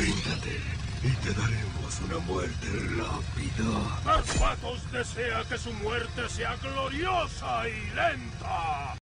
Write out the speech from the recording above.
Ríndate y te daremos una muerte rápida. Arpatos desea que su muerte sea gloriosa y lenta.